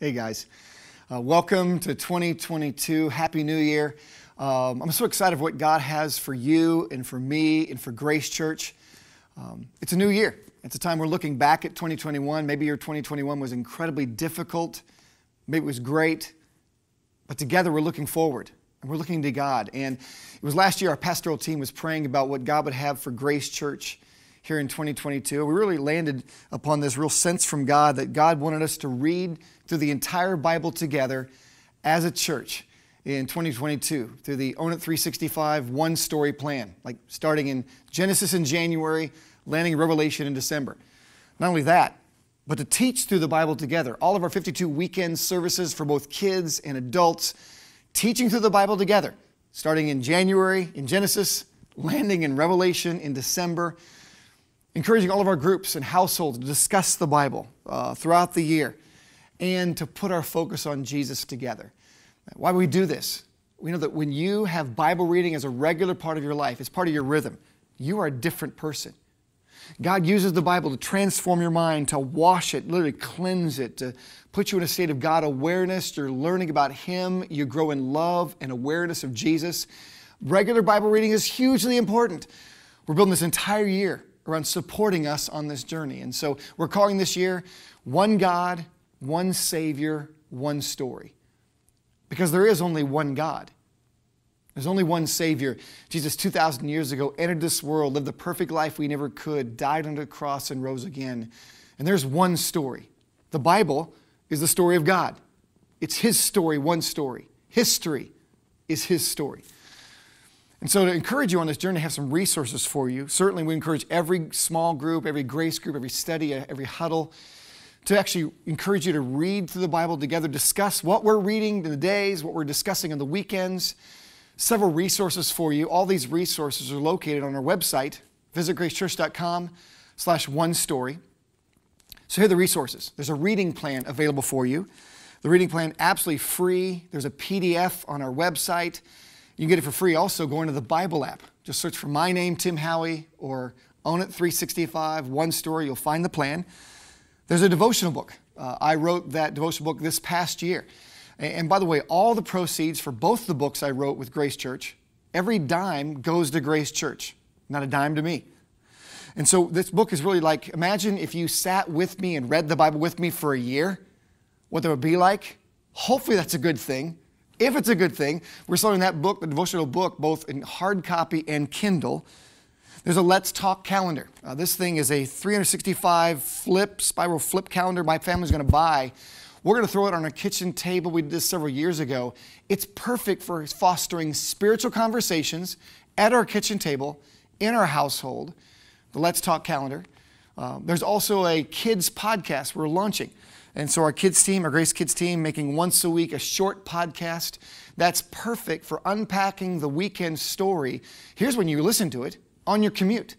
Hey guys, uh, welcome to 2022. Happy New Year. Um, I'm so excited for what God has for you and for me and for Grace Church. Um, it's a new year. It's a time we're looking back at 2021. Maybe your 2021 was incredibly difficult, maybe it was great, but together we're looking forward and we're looking to God. And it was last year our pastoral team was praying about what God would have for Grace Church here in 2022. We really landed upon this real sense from God that God wanted us to read through the entire Bible together as a church in 2022 through the Own It 365 one story plan, like starting in Genesis in January, landing Revelation in December. Not only that, but to teach through the Bible together. All of our 52 weekend services for both kids and adults, teaching through the Bible together, starting in January in Genesis, landing in Revelation in December encouraging all of our groups and households to discuss the Bible uh, throughout the year and to put our focus on Jesus together. Why we do this? We know that when you have Bible reading as a regular part of your life, it's part of your rhythm, you are a different person. God uses the Bible to transform your mind, to wash it, literally cleanse it, to put you in a state of God awareness. You're learning about Him, you grow in love and awareness of Jesus. Regular Bible reading is hugely important. We're building this entire year around supporting us on this journey. And so we're calling this year One God, One Savior, One Story. Because there is only one God. There's only one Savior. Jesus, 2,000 years ago, entered this world, lived the perfect life we never could, died on the cross, and rose again. And there's one story. The Bible is the story of God. It's His story, one story. History is His story. And so, to encourage you on this journey, I have some resources for you. Certainly, we encourage every small group, every grace group, every study, uh, every huddle to actually encourage you to read through the Bible together, discuss what we're reading in the days, what we're discussing on the weekends. Several resources for you. All these resources are located on our website, visitgracechurch.com slash one story. So here are the resources. There's a reading plan available for you. The reading plan absolutely free. There's a PDF on our website. You can get it for free also going to the Bible app. Just search for my name, Tim Howey, or Own It 365, one story, you'll find the plan. There's a devotional book. Uh, I wrote that devotional book this past year. And, by the way, all the proceeds for both the books I wrote with Grace Church, every dime goes to Grace Church, not a dime to me. And so this book is really like imagine if you sat with me and read the Bible with me for a year, what that would be like. Hopefully, that's a good thing. If it's a good thing, we're selling that book, the devotional book, both in hard copy and Kindle. There's a Let's Talk calendar. Uh, this thing is a 365 flip, spiral flip calendar my family's going to buy. We're going to throw it on our kitchen table. We did this several years ago. It's perfect for fostering spiritual conversations at our kitchen table, in our household. The Let's Talk calendar. Uh, there's also a kids podcast we're launching. And so our kids team, our Grace Kids team, making once a week a short podcast that's perfect for unpacking the weekend story. Here's when you listen to it on your commute.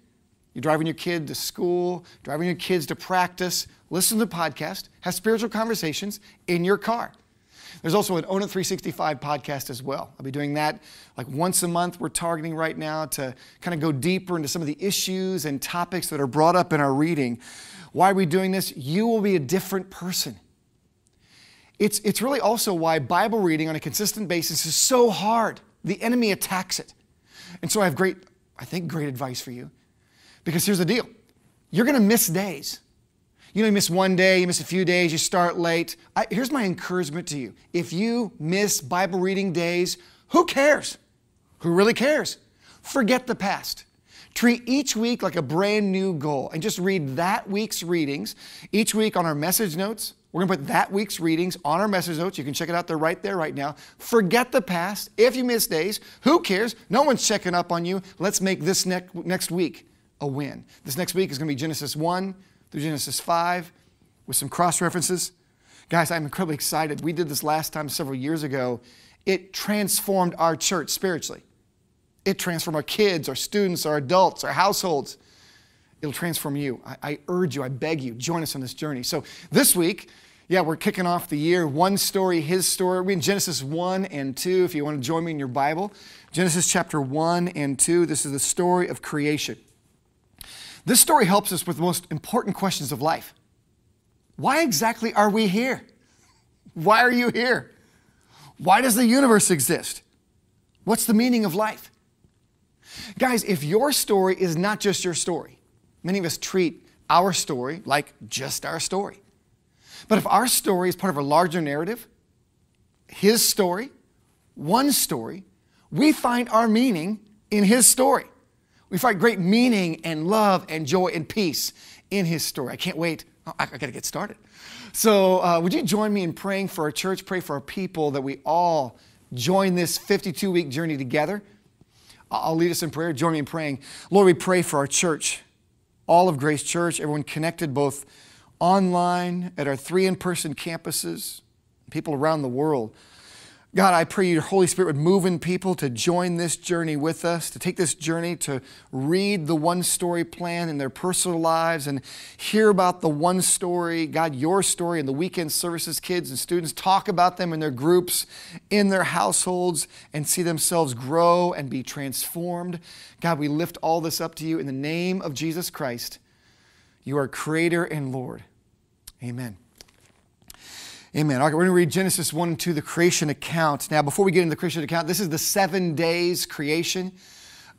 You're driving your kid to school, driving your kids to practice, listen to the podcast, have spiritual conversations in your car. There's also an Own It 365 podcast as well. I'll be doing that like once a month. We're targeting right now to kind of go deeper into some of the issues and topics that are brought up in our reading. Why are we doing this? You will be a different person. It's, it's really also why Bible reading on a consistent basis is so hard. The enemy attacks it. And so I have great, I think, great advice for you. Because here's the deal you're going to miss days. You know, you miss one day, you miss a few days, you start late. I, here's my encouragement to you. If you miss Bible reading days, who cares? Who really cares? Forget the past. Treat each week like a brand new goal and just read that week's readings. Each week on our message notes, we're going to put that week's readings on our message notes. You can check it out. They're right there right now. Forget the past. If you miss days, who cares? No one's checking up on you. Let's make this next, next week a win. This next week is going to be Genesis 1 through Genesis 5 with some cross references. Guys, I'm incredibly excited. We did this last time several years ago. It transformed our church spiritually. It transformed our kids, our students, our adults, our households. It'll transform you. I, I, urge you, I beg you, join us on this journey. So this week, yeah, we're kicking off the year. One story, his story. We're in Genesis 1 and 2, if you want to join me in your Bible. Genesis chapter 1 and 2. This is the story of creation. This story helps us with the most important questions of life. Why exactly are we here? Why are you here? Why does the universe exist? What's the meaning of life? Guys, if your story is not just your story, many of us treat our story like just our story. But if our story is part of a larger narrative, his story, one story, we find our meaning in his story. We find great meaning and love and joy and peace in his story. I can't wait. Oh, I, I got to get started. So, uh, would you join me in praying for our church, pray for our people that we all join this 52 week journey together? I'll lead us in prayer. Join me in praying. Lord, we pray for our church, all of Grace Church, everyone connected both online, at our three in person campuses, people around the world. God, I pray your Holy Spirit would move in people to join this journey with us, to take this journey to read the one story plan in their personal lives and hear about the one story, God, your story in the weekend services, kids and students talk about them in their groups, in their households, and see themselves grow and be transformed. God, we lift all this up to you in the name of Jesus Christ. You are Creator and Lord. Amen. Amen. All right, we're going to read Genesis 1 and 2, the creation account. Now, before we get into the creation account, this is the seven days creation.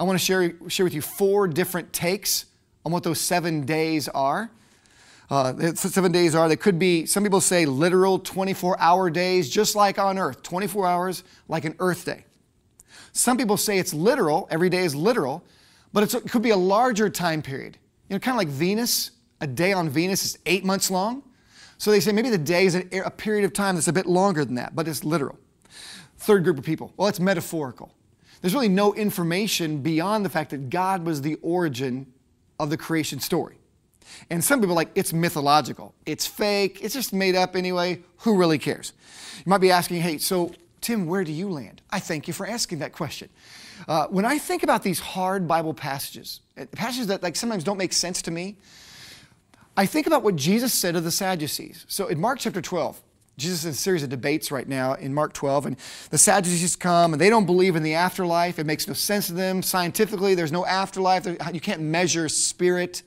I want to share, share with you four different takes on what those seven days are. Uh, seven days are, they could be, some people say literal 24 hour days, just like on earth, 24 hours like an earth day. Some people say it's literal, every day is literal, but it could be a larger time period. You know, kind of like Venus, a day on Venus is eight months long. So they say maybe the day is a period of time that's a bit longer than that, but it's literal. Third group of people, well, it's metaphorical. There's really no information beyond the fact that God was the origin of the creation story. And some people like, it's mythological, it's fake, it's just made up anyway, who really cares? You might be asking, hey, so Tim, where do you land? I thank you for asking that question. Uh, when I think about these hard Bible passages, eh, passages that like sometimes don't make sense to me, I think about what Jesus said to the Sadducees. So in Mark chapter 12, Jesus is in a series of debates right now in Mark 12, and the Sadducees come and they don't believe in the afterlife. It makes no sense to them. Scientifically, there's no afterlife. You can't measure spirit.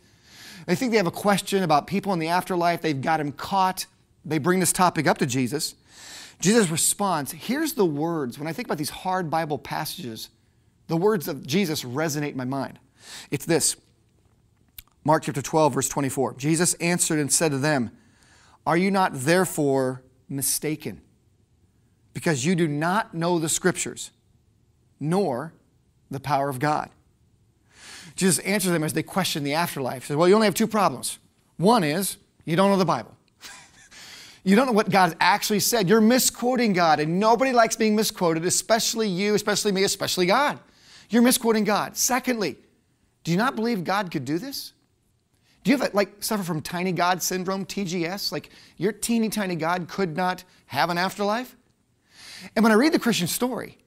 They think they have a question about people in the afterlife. They've got him caught. They bring this topic up to Jesus. Jesus responds. Here's the words. When I think about these hard Bible passages, the words of Jesus resonate in my mind. It's this Mark chapter 12, verse 24. Jesus answered and said to them, Are you not therefore mistaken? Because you do not know the scriptures, nor the power of God. Jesus answers them as they question the afterlife. He says, Well, you only have two problems. One is you don't know the Bible. you don't know what God actually said. You're misquoting God, and nobody likes being misquoted, especially you, especially me, especially God. You're misquoting God. Secondly, do you not believe God could do this? Do you have like suffer from tiny God syndrome, TGS? Like your teeny tiny God could not have an afterlife? And when I read the Christian story,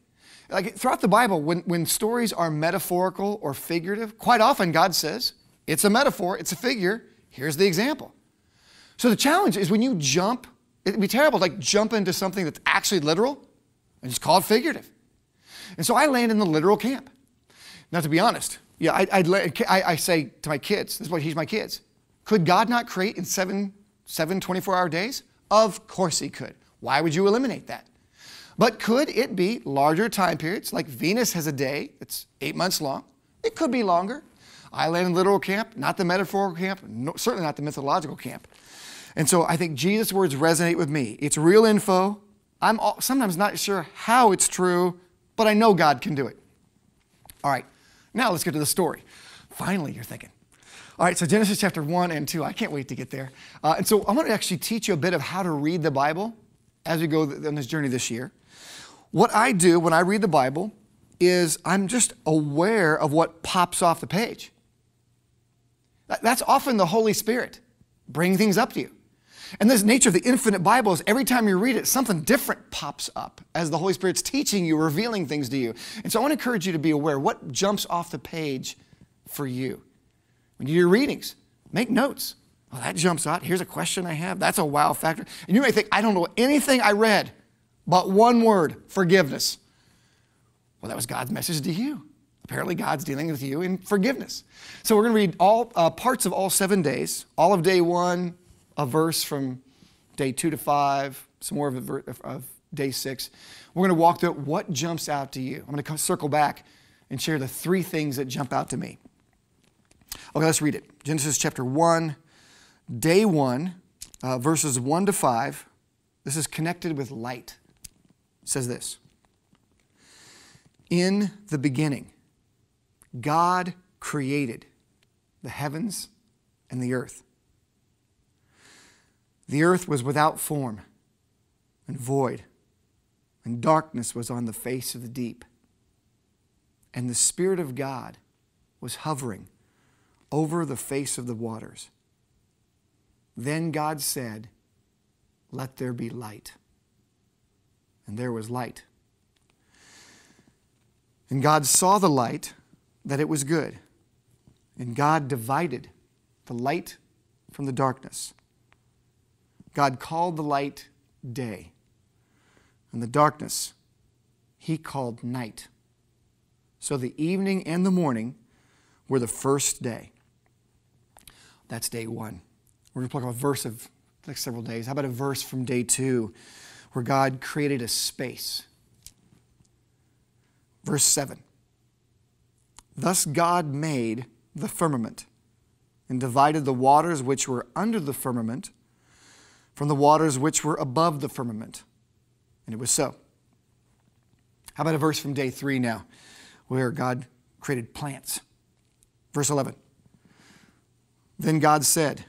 like throughout the Bible, when, when stories are metaphorical or figurative, quite often God says, it's a metaphor, it's a figure, here's the example. So the challenge is when you jump, it'd be terrible to like jump into something that's actually literal and just call it figurative. And so I land in the literal camp. Now, to be honest, yeah, I, I, I say to my kids, this is what teach my kids. Could God not create in seven, seven 24 hour days? Of course He could. Why would you eliminate that? But could it be larger time periods? Like Venus has a day that's eight months long. It could be longer. I land in literal camp, not the metaphorical camp, no, certainly not the mythological camp. And so I think Jesus' words resonate with me. It's real info. I'm all, sometimes not sure how it's true, but I know God can do it. All right, now let's get to the story. Finally, you're thinking. All right, so Genesis chapter 1 and 2. I can't wait to get there. Uh, and so I want to actually teach you a bit of how to read the Bible as we go on this journey this year. What I do when I read the Bible is I'm just aware of what pops off the page. That's often the Holy Spirit bringing things up to you. And this nature of the infinite Bible is every time you read it, something different pops up as the Holy Spirit's teaching you, revealing things to you. And so I want to encourage you to be aware what jumps off the page for you. When you do your readings, make notes. Oh, that jumps out. Here's a question I have. That's a wow factor. And you may think, I don't know anything I read but one word forgiveness. Well, that was God's message to you. Apparently, God's dealing with you in forgiveness. So, we're going to read all uh, parts of all seven days, all of day one, a verse from day two to five, some more of, of, of day six. We're going to walk through. What jumps out to you? I'm going to circle back and share the three things that jump out to me. Okay, let's read it. Genesis chapter 1, day 1, uh, verses 1 to 5. This is connected with light. It says this In the beginning, God created the heavens and the earth. The earth was without form and void, and darkness was on the face of the deep. And the Spirit of God was hovering over the face of the waters. Then God said, Let there be light. And there was light. And God saw the light, that it was good. And God divided the light from the darkness. God called the light day, and the darkness he called night. So the evening and the morning were the first day. That's day one. We're going to pluck a verse of next several days. How about a verse from day two where God created a space? Verse 7. Thus God made the firmament and divided the waters which were under the firmament from the waters which were above the firmament. And it was so. How about a verse from day three now, where God created plants? Verse 11. Then God said,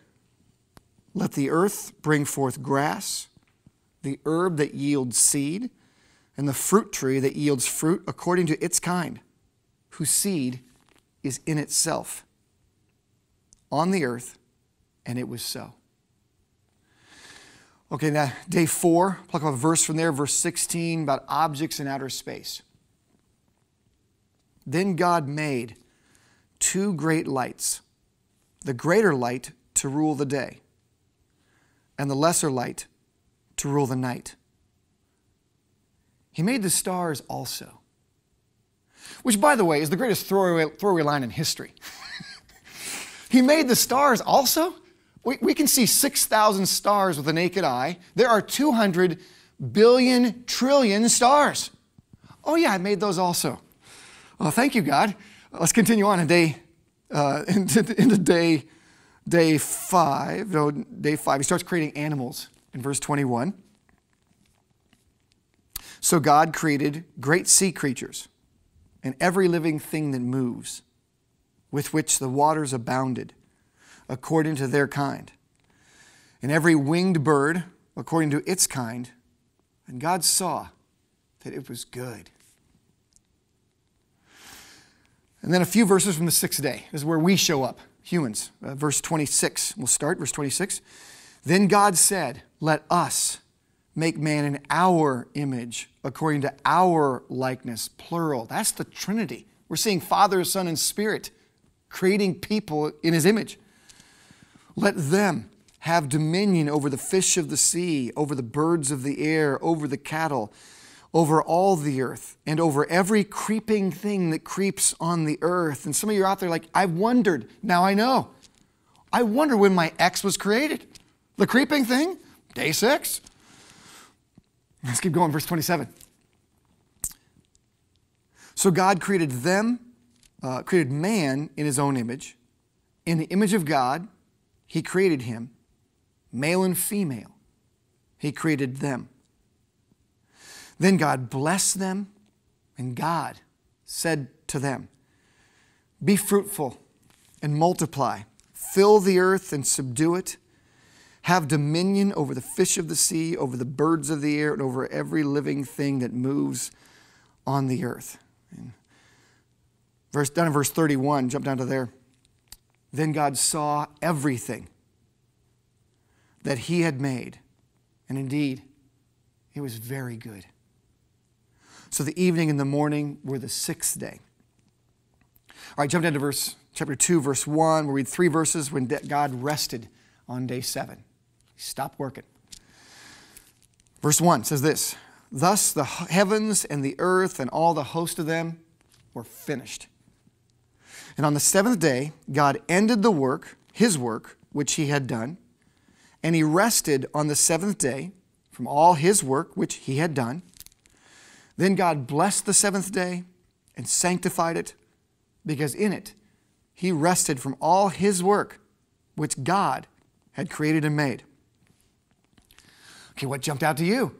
Let the earth bring forth grass, the herb that yields seed, and the fruit tree that yields fruit according to its kind, whose seed is in itself on the earth, and it was so. Okay, now day four, pluck up a verse from there, verse 16, about objects in outer space. Then God made two great lights the greater light to rule the day, and the lesser light to rule the night. He made the stars also, which, by the way, is the greatest throwaway, throwaway line in history. he made the stars also? We, we can see 6,000 stars with the naked eye. There are 200 billion trillion stars. Oh, yeah, I made those also. Well, thank you, God. Let's continue on in day, uh, into, into day, day five. No, day five. He starts creating animals in verse 21. So God created great sea creatures and every living thing that moves, with which the waters abounded, according to their kind, and every winged bird according to its kind. And God saw that it was good. And then a few verses from the sixth day is where we show up, humans. Uh, verse 26, we'll start, verse 26. Then God said, Let us make man in our image, according to our likeness, plural. That's the Trinity. We're seeing Father, Son, and Spirit creating people in his image. Let them have dominion over the fish of the sea, over the birds of the air, over the cattle over all the earth and over every creeping thing that creeps on the earth. And some of you are out there like, I've wondered. Now I know. I wonder when my X was created. The creeping thing? Day six. Let's keep going, verse 27. So God created them, uh, created man in his own image. In the image of God, he created him, male and female. He created them. Then God blessed them, and God said to them, Be fruitful and multiply, fill the earth and subdue it, have dominion over the fish of the sea, over the birds of the air, and over every living thing that moves on the earth. And verse down in verse 31, jump down to there. Then God saw everything that he had made, and indeed, it was very good. So the evening and the morning were the sixth day. All right, jump down to verse chapter 2, verse 1. We'll read three verses when God rested on day seven. He stopped working. Verse 1 says this Thus the heavens and the earth and all the host of them were finished. And on the seventh day, God ended the work, his work, which he had done, and he rested on the seventh day from all his work which he had done. Then God blessed the seventh day and sanctified it, because in it he rested from all his work which God had created and made. Okay, what jumped out to you?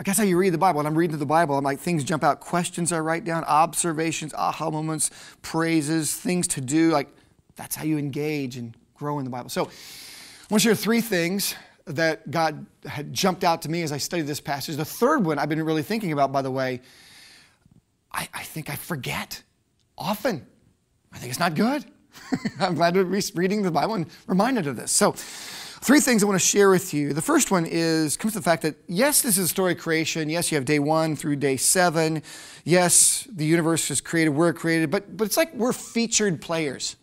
I guess how you read the Bible. When I'm reading the Bible, I'm like, things jump out, questions I write down, observations, aha moments, praises, things to do. Like, that's how you engage and grow in the Bible. So, I want to share three things that God had jumped out to me as I studied this passage. The third one I've been really thinking about, by the way, I, I think I forget often. I think it's not good. I'm glad to be reading the Bible and reminded of this. So, three things I want to share with you. The first one is comes to the fact that yes, this is a story of creation. Yes, you have day one through day seven. Yes, the universe is created, we're created, but but it's like we're featured players.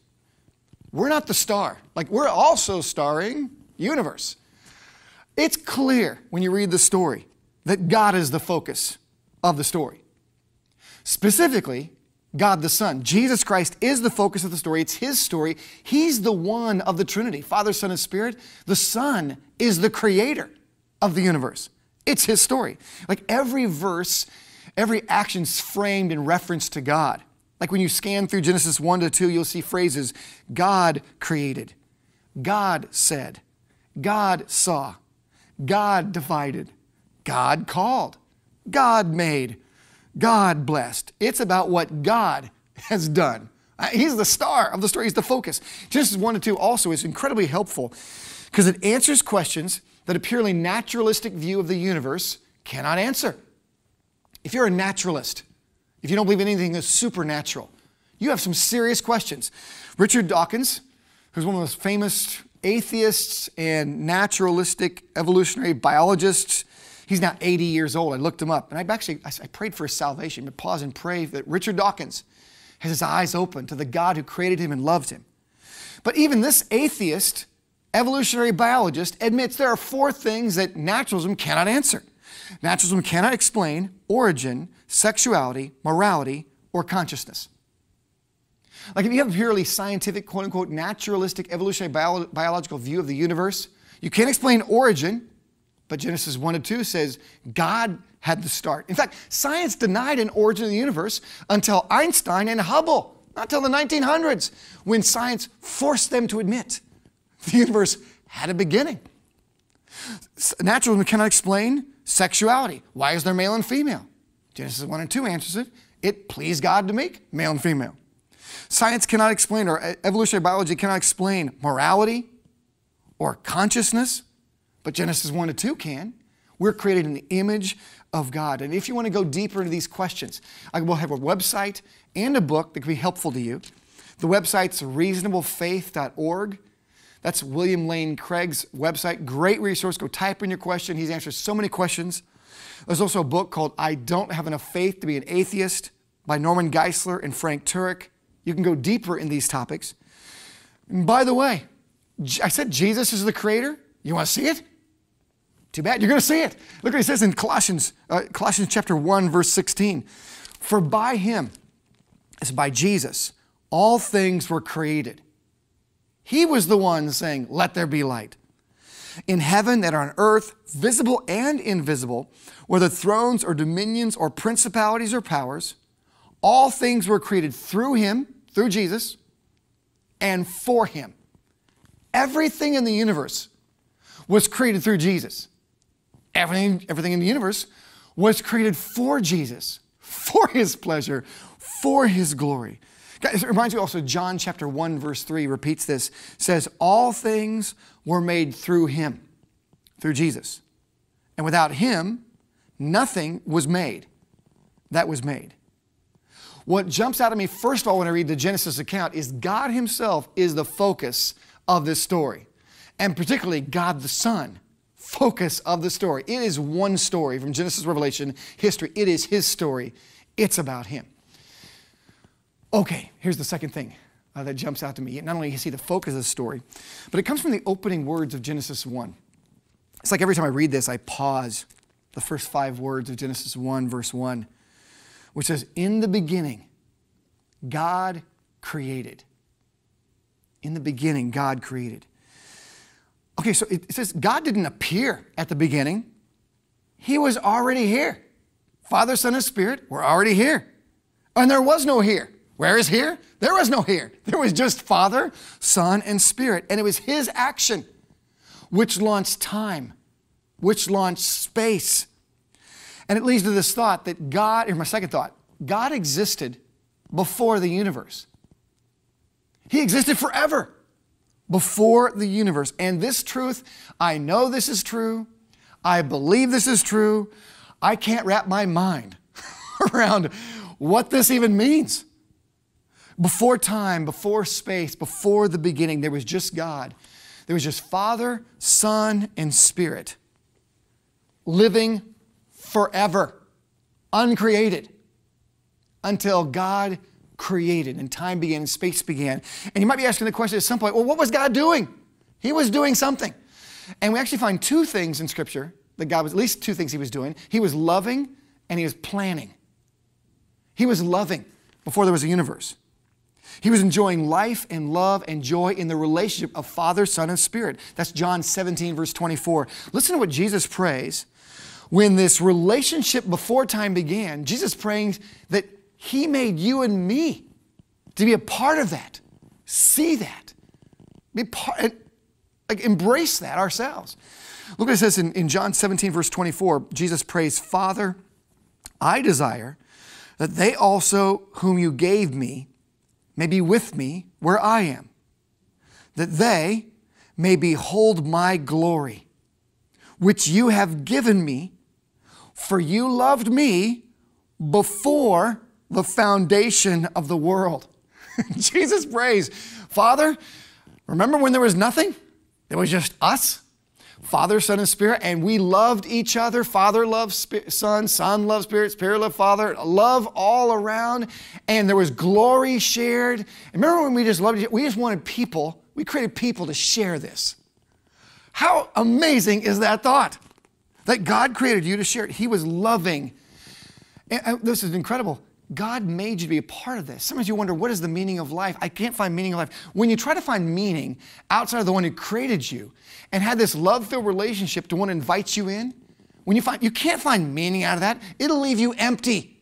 We're not the star. Like we're also starring universe. It's clear when you read the story that God is the focus of the story. Specifically, God the Son. Jesus Christ is the focus of the story. It's His story. He's the one of the Trinity Father, Son, and Spirit. The Son is the creator of the universe. It's His story. Like every verse, every action's framed in reference to God. Like when you scan through Genesis 1 to 2, you'll see phrases God created, God said, God saw, God divided, God called, God made, God blessed. It's about what God has done. Uh, he's the star of the story, he's the focus. Genesis 1 to 2 also is incredibly helpful because it answers questions that a purely naturalistic view of the universe cannot answer. If you're a naturalist, if you don't believe anything is supernatural, you have some serious questions. Richard Dawkins, who's one of the most famous atheists and naturalistic evolutionary biologists, He's now 80 years old. I looked him up, and I actually I prayed for his salvation. But pause and pray that Richard Dawkins has his eyes open to the God who created him and loved him. But even this atheist, evolutionary biologist, admits there are four things that naturalism cannot answer. Naturalism cannot explain origin, sexuality, morality, or consciousness. Like if you have a purely scientific, quote unquote, naturalistic, evolutionary bio- biological view of the universe, you can't explain origin, but Genesis 1 and 2 says God had the start. In fact, science denied an origin of the universe until Einstein and Hubble, not until the 1900s, when science forced them to admit the universe had a beginning. Naturalism cannot explain sexuality. Why is there male and female? Genesis 1 and 2 answers it. It pleased God to make male and female. Science cannot explain, or uh, evolutionary biology cannot explain morality or consciousness but Genesis 1 to 2 can. We're created in the image of God. And if you want to go deeper into these questions, I will have a website and a book that can be helpful to you. The website's reasonablefaith.org. That's William Lane Craig's website. Great resource. Go type in your question. He's answered so many questions. There's also a book called I Don't Have Enough Faith to Be an Atheist by Norman Geisler and Frank Turek. You can go deeper in these topics. And by the way, I said Jesus is the creator. You want to see it? Too bad. You're going to see it. Look what he says in Colossians, uh, Colossians chapter 1, verse 16. For by him, it's by Jesus, all things were created. He was the one saying, Let there be light. In heaven and on earth, visible and invisible, whether thrones or dominions or principalities or powers, all things were created through him, through Jesus, and for him. Everything in the universe was created through Jesus. Everything, everything in the universe was created for Jesus, for his pleasure, for his glory. Guys, it reminds me also, John chapter 1, verse 3 repeats this, says, All things were made through him, through Jesus. And without him, nothing was made that was made. What jumps out at me, first of all, when I read the Genesis account, is God Himself is the focus of this story, and particularly God the Son focus of the story. It is one story from Genesis, Revelation, history. It is his story. It's about him. Okay, here's the second thing uh, that jumps out to me. Not only is he the focus of the story, but it comes from the opening words of Genesis 1. It's like every time I read this, I pause the first five words of Genesis 1, verse 1, which says, In the beginning, God created. In the beginning, God created. Okay, so it says God didn't appear at the beginning. He was already here. Father, Son, and Spirit were already here. And there was no here. Where is here? There was no here. There was just Father, Son, and Spirit. And it was His action which launched time, which launched space. And it leads to this thought that God, here's my second thought God existed before the universe. He existed forever before the universe. And this truth, I know this is true. I believe this is true. I can't wrap my mind around what this even means. Before time, before space, before the beginning, there was just God. There was just Father, Son, and Spirit living forever, uncreated, until God created and time began and space began. And you might be asking the question at some point well, what was God doing? He was doing something. And we actually find two things in Scripture that God was, at least two things He was doing. He was loving and He was planning. He was loving before there was a universe. He was enjoying life and love and joy in the relationship of Father, Son, and Spirit. That's John 17, verse 24. Listen to what Jesus prays. When this relationship before time began, Jesus praying that He made you and me to be a part of that, see that, be part, like embrace that ourselves. Look what it says in, in John 17, verse 24. Jesus prays, Father, I desire that they also, whom you gave me, may be with me where I am, that they may behold my glory, which you have given me, for you loved me before the foundation of the world. Jesus prays, Father, remember when there was nothing? There was just us? Father, Son, and Spirit, and we loved each other. Father loved Son, Son loved Spirit, Spirit loved Father, love all around, and there was glory shared. Remember when we just loved each We just wanted people, we created people to share this. How amazing is that thought? That God created you to share it. He was loving. And this is incredible. God made you to be a part of this. Sometimes you wonder, what is the meaning of life? I can't find meaning of life. When you try to find meaning outside of the one who created you and had this love filled relationship to one to invite you in, when you find you can't find meaning out of that, it'll leave you empty,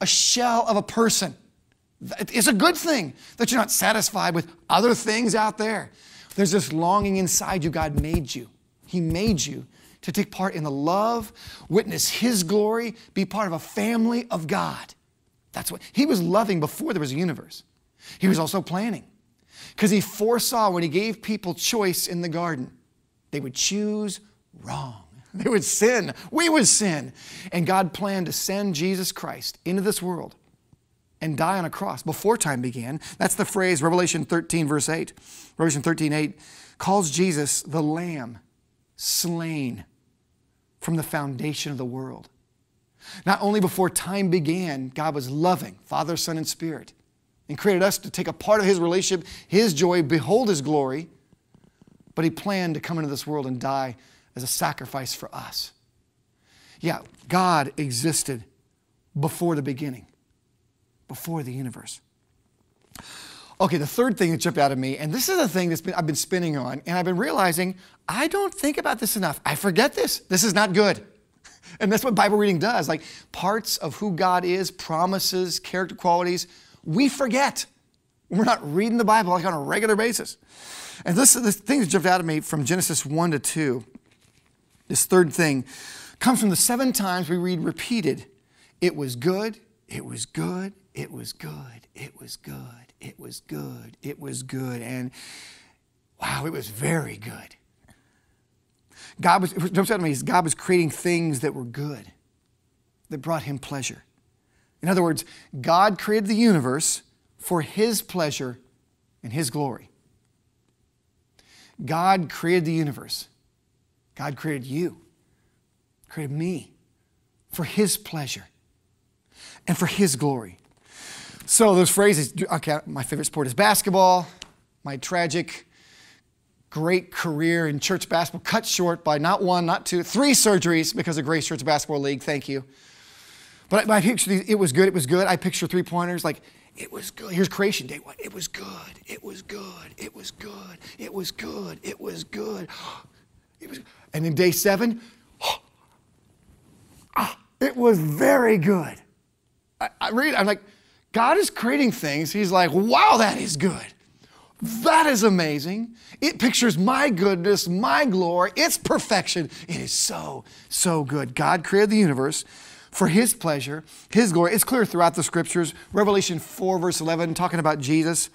a shell of a person. It's a good thing that you're not satisfied with other things out there. There's this longing inside you. God made you. He made you to take part in the love, witness His glory, be part of a family of God. That's what he was loving before there was a universe. He was also planning because he foresaw when he gave people choice in the garden, they would choose wrong. They would sin. We would sin. And God planned to send Jesus Christ into this world and die on a cross before time began. That's the phrase Revelation 13, verse 8. Revelation 13, 8 calls Jesus the Lamb slain from the foundation of the world. Not only before time began, God was loving, Father, Son, and Spirit, and created us to take a part of His relationship, His joy, behold His glory, but He planned to come into this world and die as a sacrifice for us. Yeah, God existed before the beginning, before the universe. Okay, the third thing that jumped out of me, and this is a thing that been, I've been spinning on, and I've been realizing I don't think about this enough. I forget this. This is not good. And that's what Bible reading does. Like parts of who God is, promises, character qualities, we forget. We're not reading the Bible like on a regular basis. And this, this thing that jumped out at me from Genesis 1 to 2, this third thing, comes from the seven times we read repeated. It was good, it was good, it was good, it was good, it was good, it was good. And wow, it was very good. God was, jumps out at me, God was creating things that were good, that brought him pleasure. In other words, God created the universe for his pleasure and his glory. God created the universe. God created you, created me for his pleasure and for his glory. So those phrases, okay, my favorite sport is basketball. My tragic great career in church basketball cut short by not one, not two, three surgeries because of Grace Church Basketball League. Thank you. But I, I picture it was good. It was good. I picture three pointers like it was good. Here's creation day. What? It was good. It was good. It was good. It was good. It was good. It was. And then day seven, it was very good. I, I read, I'm like, God is creating things. He's like, wow, that is good. That is amazing. It pictures my goodness, my glory, its perfection. It is so, so good. God created the universe for His pleasure, His glory. It's clear throughout the scriptures. Revelation 4, verse 11, talking about Jesus.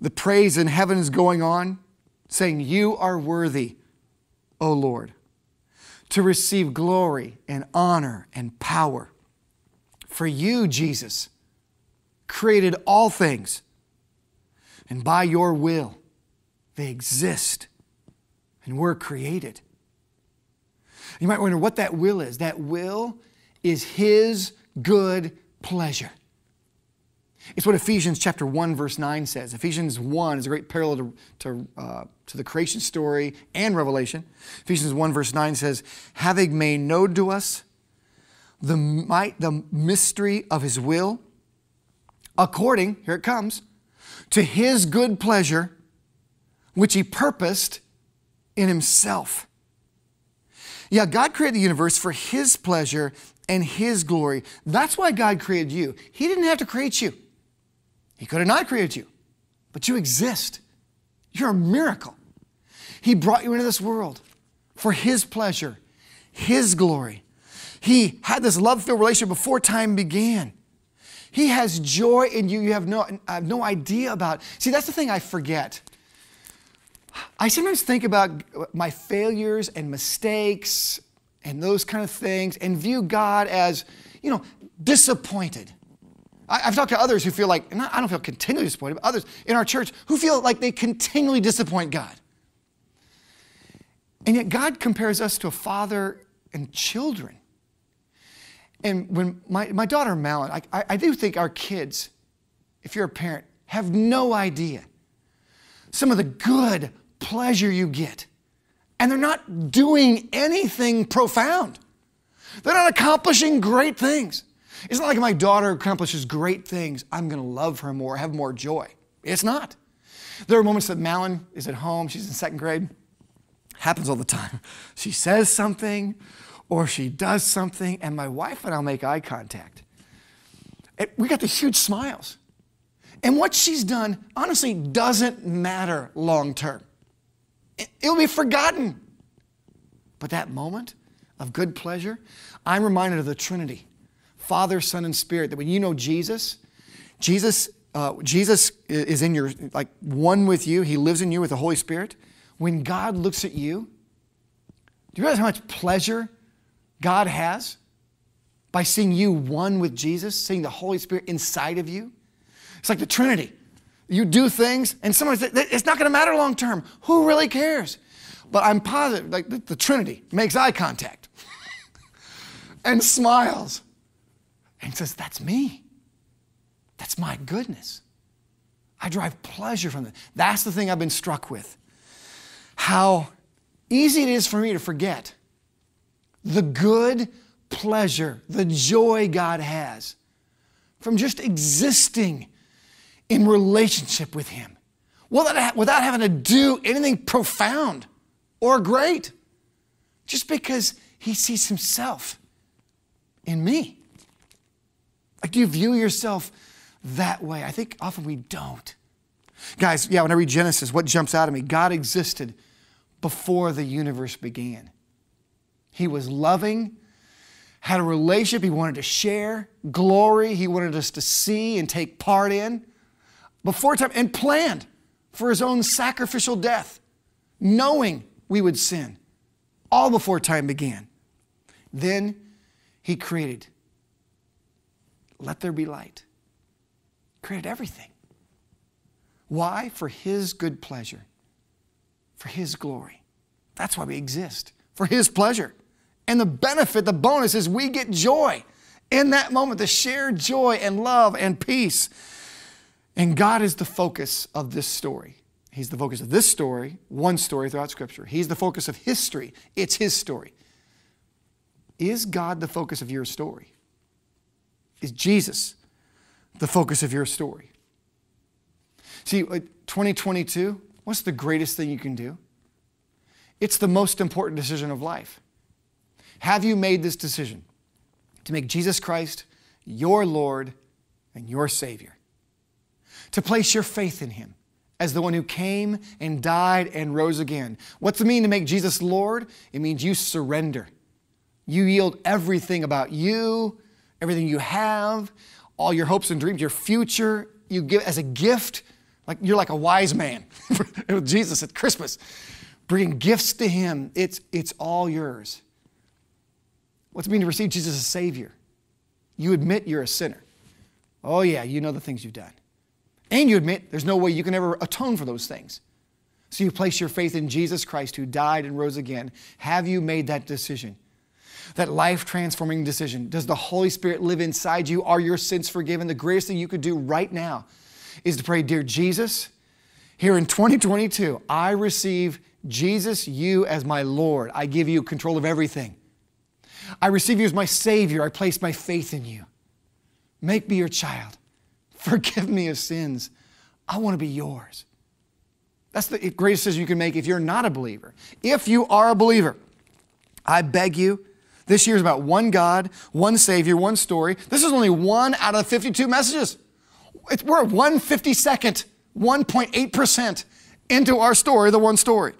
The praise in heaven is going on, saying, You are worthy, O Lord, to receive glory and honor and power. For you, Jesus, created all things and by your will, they exist and were created. You might wonder what that will is. That will is His good pleasure. It's what Ephesians chapter 1, verse 9 says. Ephesians 1 is a great parallel to, to, uh, to the creation story and Revelation. Ephesians 1, verse 9 says, Having made known to us the, might, the mystery of his will, according, here it comes, to his good pleasure, which he purposed in himself. Yeah, God created the universe for his pleasure and his glory. That's why God created you. He didn't have to create you, he could have not created you, but you exist. You're a miracle. He brought you into this world for his pleasure, his glory. He had this love filled relationship before time began. He has joy in you you have no, no idea about. See, that's the thing I forget. I sometimes think about my failures and mistakes and those kind of things and view God as, you know, disappointed. I, have talked to others who feel like, I don't feel continually disappointed, but others in our church who feel like they continually disappoint God. And yet God compares us to a father and children. And when my, my daughter Malin, I, I, I do think our kids, if you're a parent, have no idea some of the good pleasure you get. And they're not doing anything profound. They're not accomplishing great things. It's not like my daughter accomplishes great things, I'm to love her more, have more joy. It's not. There are moments that Malin is at home, she's in second grade. Happens all the time. She says something, or she does something, and my wife and I'll make eye contact. And we got these huge smiles. And what she's done, honestly, doesn't matter long term. It'll be forgotten. But that moment of good pleasure, I'm reminded of the Trinity Father, Son, and Spirit. That when you know Jesus, Jesus, uh, Jesus is in your, like one with you, He lives in you with the Holy Spirit. When God looks at you, do you realize how much pleasure God has by seeing you one with Jesus, seeing the Holy Spirit inside of you. It's like the Trinity. You do things, and says, it's not going to matter long term. Who really cares? But I'm positive, like the, the Trinity makes eye contact and smiles and says, That's me. That's my goodness. I drive pleasure from it. That's the thing I've been struck with. How easy it is for me to forget the good pleasure, the joy God has from just existing in relationship with Him without having to do anything profound or great, just because He sees Himself in me. Like, do you view yourself that way? I think often we don't. Guys, yeah, when I read Genesis, what jumps out at me? God existed before the universe began. He was loving, had a relationship he wanted to share, glory he wanted us to see and take part in before time, and planned for his own sacrificial death, knowing we would sin, all before time began. Then he created, let there be light. Created everything. Why? For his good pleasure, for his glory. That's why we exist, for his pleasure. And the benefit, the bonus is we get joy in that moment, the shared joy and love and peace. And God is the focus of this story. He's the focus of this story, one story throughout Scripture. He's the focus of history. It's His story. Is God the focus of your story? Is Jesus the focus of your story? See, 2022, what's the greatest thing you can do? It's the most important decision of life. Have you made this decision to make Jesus Christ your Lord and your Savior? To place your faith in Him as the one who came and died and rose again. What's it mean to make Jesus Lord? It means you surrender. You yield everything about you, everything you have, all your hopes and dreams, your future, you give as a gift. Like you're like a wise man with Jesus at Christmas, bringing gifts to Him. It's, it's all yours. What's it mean to receive Jesus as Savior? You admit you're a sinner. Oh, yeah, you know the things you've done. And you admit there's no way you can ever atone for those things. So you place your faith in Jesus Christ who died and rose again. Have you made that decision? That life transforming decision? Does the Holy Spirit live inside you? Are your sins forgiven? The greatest thing you could do right now is to pray, Dear Jesus, here in 2022, I receive Jesus, you as my Lord. I give you control of everything. I receive you as my Savior. I place my faith in you. Make me your child. Forgive me of sins. I want to be yours. That's the greatest decision you can make if you're not a believer. If you are a believer, I beg you, this year is about one God, one Savior, one story. This is only one out of 52 messages. It's, we're at 152nd, 1.8% into our story, the one story.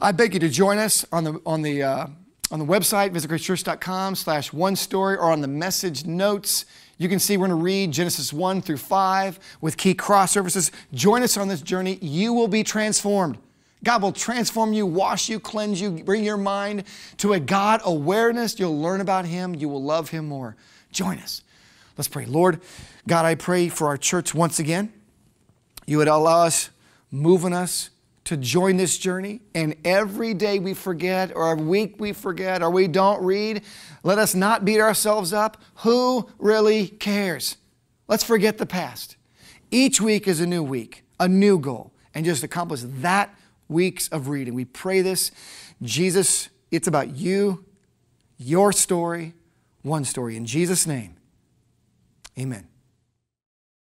I beg you to join us on the, on the, uh, on the website, visitgracechurch.com slash one story, or on the message notes. You can see we're going to read Genesis 1 through 5 with key cross references. Join us on this journey. You will be transformed. God will transform you, wash you, cleanse you, bring your mind to a God awareness. You'll learn about Him. You will love Him more. Join us. Let's pray. Lord, God, I pray for our church once again. You would allow us, move on us to join this journey. And every day we forget, or a week we forget, or we don't read, let us not beat ourselves up. Who really cares? Let's forget the past. Each week is a new week, a new goal, and just accomplish that weeks of reading. We pray this. Jesus, it's about you, your story, one story. In Jesus' name, amen.